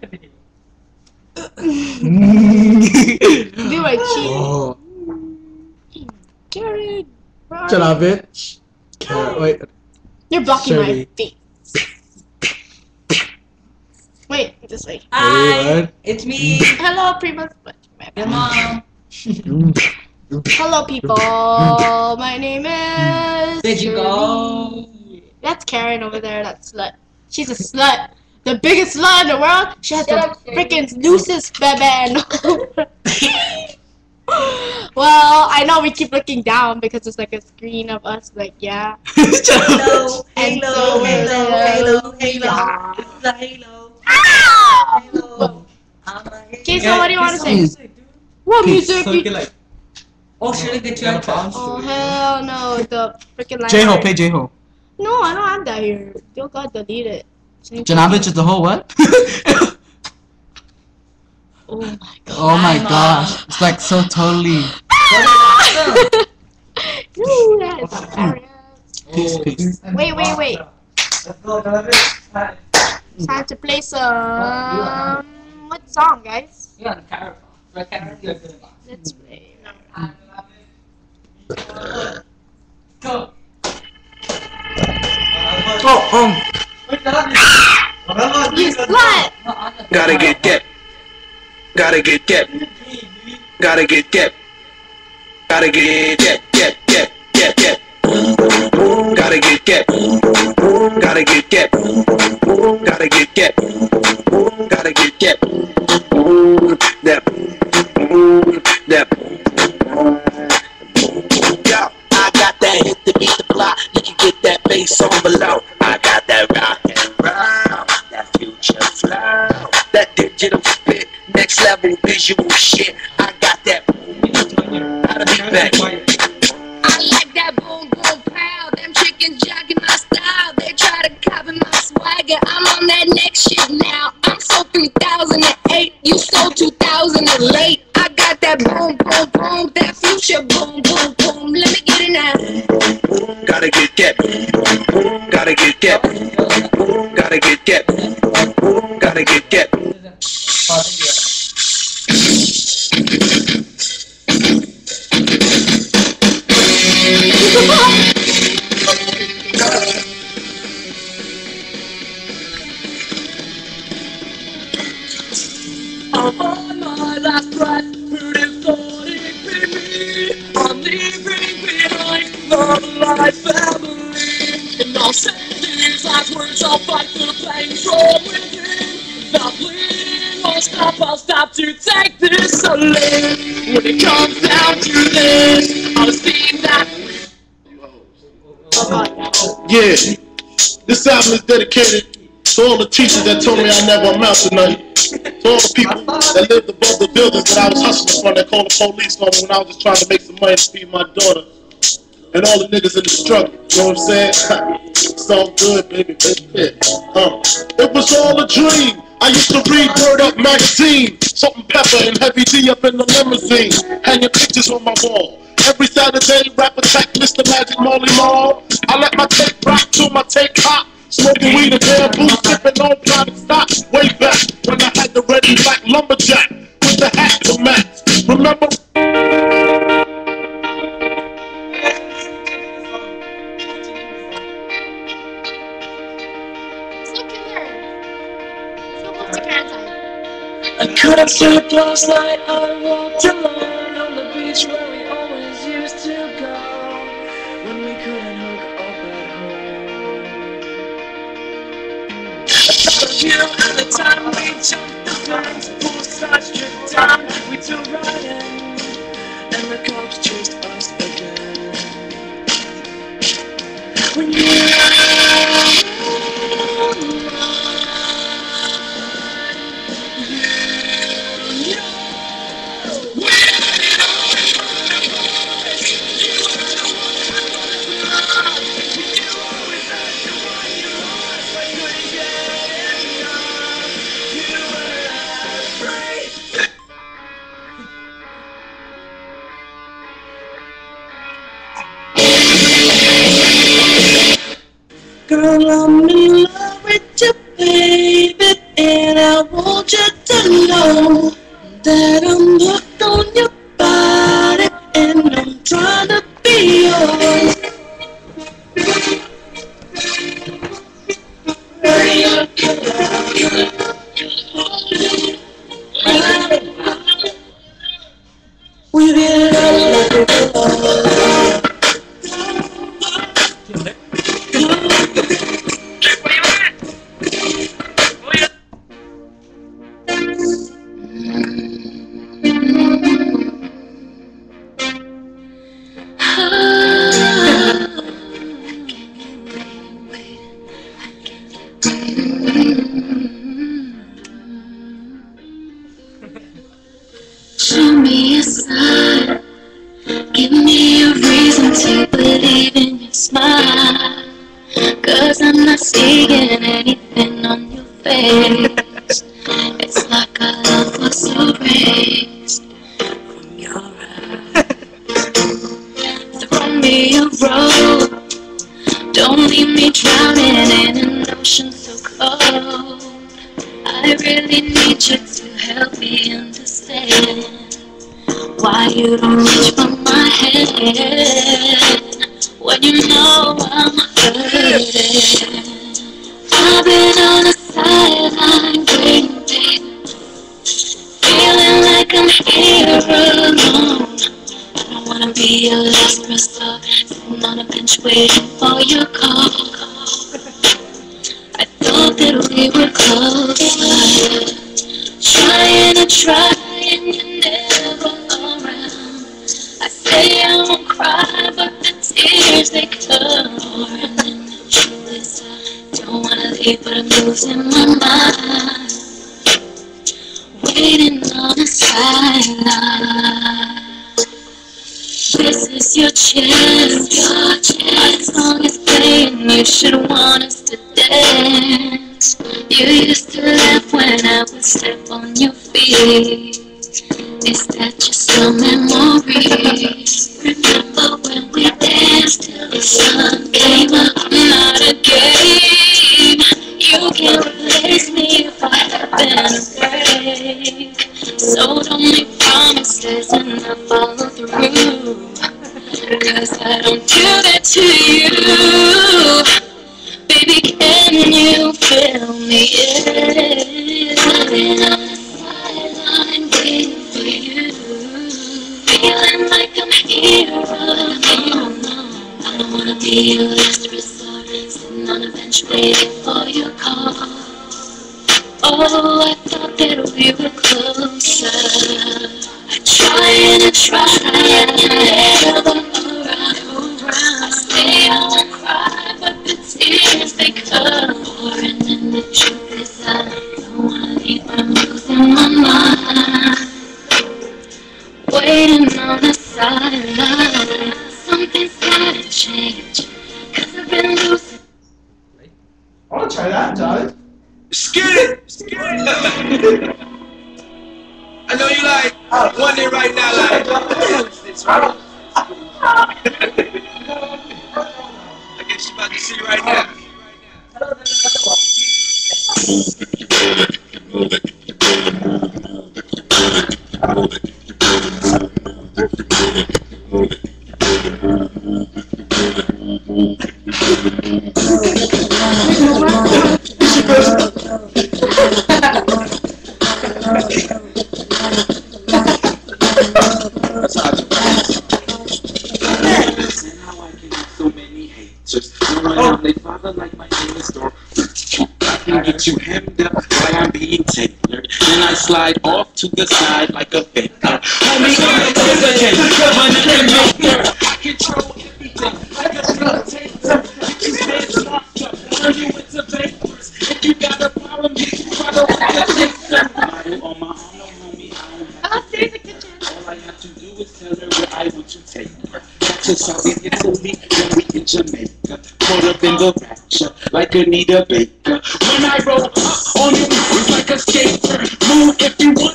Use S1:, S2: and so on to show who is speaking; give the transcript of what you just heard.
S1: Do my cheek.
S2: oh,
S1: Karen.
S2: shut
S1: you?
S2: up, bitch. Carrot, wait.
S1: You're blocking my
S2: Shirley.
S1: face. Wait, this way.
S3: Hi,
S2: what?
S3: it's me,
S1: Hello, Prima.
S3: your mom.
S1: Hello, people. My name is.
S3: Did you go?
S1: Shirley. That's Karen over there. That slut. She's a slut. The biggest slut in the world. She has
S4: Shut
S1: the
S4: up,
S1: freaking loosest baby. well, I know we keep looking down because it's like a screen of us. Like, yeah.
S2: Shut up.
S3: Hello,
S1: And
S3: hello,
S1: so-
S3: hello, hello, hello, hello, hello,
S1: Ah!
S3: hello.
S1: Okay, so what do you want to say?
S3: Music, dude.
S1: What music?
S2: So, okay, like,
S3: Oh, should I get you a pound?
S1: Oh hell no! The freaking line.
S2: J-Ho, pay J-Ho.
S1: No, I don't have that here. Still got delete it.
S2: Janavich is the whole what?
S1: Oh my god.
S2: oh my
S3: I'm,
S2: gosh. It's like so totally.
S1: Ooh, that is hilarious.
S2: Peace, peace.
S1: Wait, wait, wait. Time to play some. What song, guys?
S3: You on carrot farm. Right, carrot, you're good.
S1: Let's play.
S3: Go.
S2: Oh, um.
S1: You slut!
S5: Gotta get that. Gotta get that. Gotta get that. Gotta get that. That. That. That. That. Gotta get that. Gotta get that. Gotta get that. Gotta get that. That. That. Visual
S4: life family. And I'll say these last words. I'll fight the pain from within. The bleeding won't stop. I'll stop to take this alone. When it comes down to this, I'll see that.
S6: Yeah, this album is dedicated to all the teachers that told me I never amount to nothing. To all the people that lived above the buildings that I was hustling from that called the police on me when I was just trying to make some money to feed my daughter. And all the niggas in the struggle, you know what I'm saying? it's all good, baby, baby. Uh, it was all a dream. I used to read Word Up magazine, Salt-n-Pepa and Heavy D up in the limousine, hanging pictures on my wall. Every Saturday, rap attack, Mr. Magic Marley Marl. I let my tape rock till my tape hot. Smoking weed and bamboo, sipping on private stock. Way
S4: last night. I walked alone on the beach where we always used to go when we couldn't hook up at home. I thought of you at the time we jumped the fence, poolside strip down. We took riding, and the cops chased us I want
S7: you to know that Cause I'm not seeing anything on your face. It's like a love was erased from your eyes. Throw me a rope. Don't leave me drowning in an ocean so cold. I really need you to help me understand why you don't reach for my hand when you know I'm I've been on the sideline waiting, feeling like I'm here alone. I don't wanna be a last resort, sitting on a bench waiting for your call. I thought that we were closer. Trying and you're never around. I say I won't cry, tears they come. And the truth is I don't wanna leave, but I'm losing my mind. Waiting on the sideline. This is your chance, your chance. As long as playing, you should want us to dance. You used to laugh when I would step on your feet. Is that just a memory? Remember when we till the sun came up? Not a. You can't replace me if I happen to break. So don't make promises and I follow through. Cause I don't do that to you. Baby, can you feel me? Yeah. I've been waiting for you. Feeling like I'm. I wanna be your last resort. Sitting on a bench waiting for your call. Oh, I thought that we were closer. I try and I try and you I
S5: guess you're about to see right now.
S4: Slide off to the side like a faker. Homie, I'm a president, governor and maker. I control everything like a dictator. Get you dead locked up, turn you into vapors. If you got a problem, you can follow with the chaser. Model on my arm, no homie, I don't have
S1: stay in
S4: all I have to do is tell her where I want to take her. To South Italy, then we in Jamaica. Caught up in the rapture like Anita Baker. When I roll if you want.